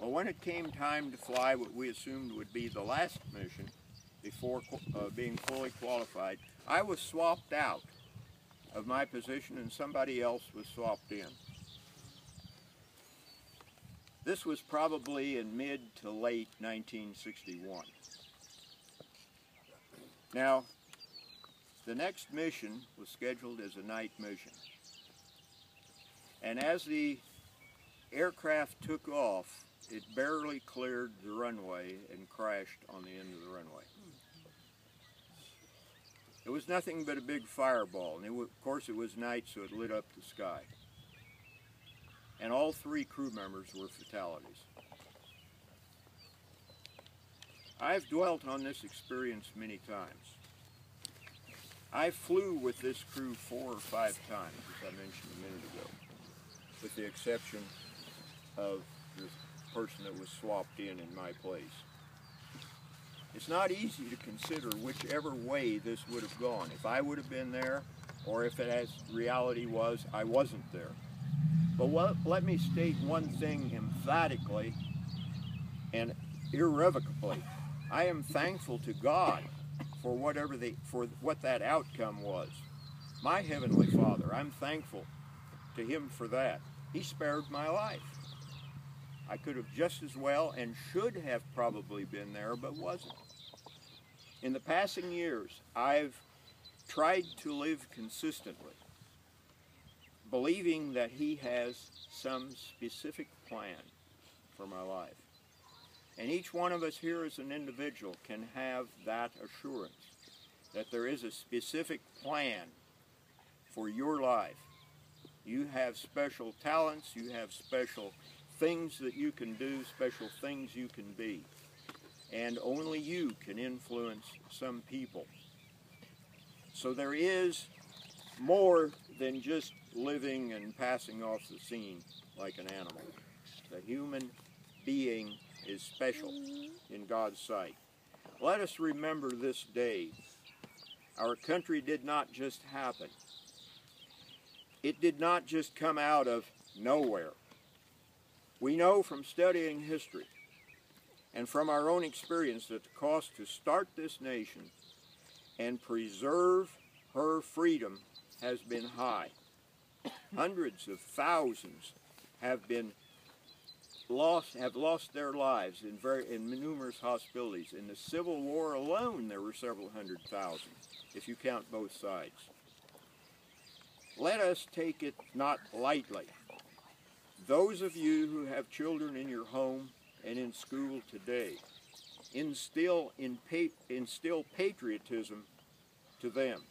Well, when it came time to fly what we assumed would be the last mission before uh, being fully qualified, I was swapped out of my position and somebody else was swapped in. This was probably in mid to late 1961. Now, the next mission was scheduled as a night mission. And as the aircraft took off, it barely cleared the runway and crashed on the end of the runway. It was nothing but a big fireball, and of course it was night, so it lit up the sky. And all three crew members were fatalities. I've dwelt on this experience many times. I flew with this crew four or five times, as I mentioned a minute ago, with the exception of the person that was swapped in in my place. It's not easy to consider whichever way this would have gone. If I would have been there, or if it as reality was, I wasn't there. But what, let me state one thing emphatically and irrevocably. I am thankful to God for whatever the for what that outcome was. My heavenly Father, I'm thankful to him for that. He spared my life. I could have just as well and should have probably been there, but wasn't. In the passing years, I've tried to live consistently, believing that He has some specific plan for my life. And each one of us here as an individual can have that assurance that there is a specific plan for your life. You have special talents, you have special things that you can do, special things you can be. And only you can influence some people. So there is more than just living and passing off the scene like an animal. The human being is special in God's sight. Let us remember this day. Our country did not just happen. It did not just come out of nowhere. We know from studying history and from our own experience that the cost to start this nation and preserve her freedom has been high. Hundreds of thousands have been lost have lost their lives in very in numerous hostilities. In the Civil War alone, there were several hundred thousand, if you count both sides. Let us take it not lightly. Those of you who have children in your home and in school today, instill in instill patriotism to them.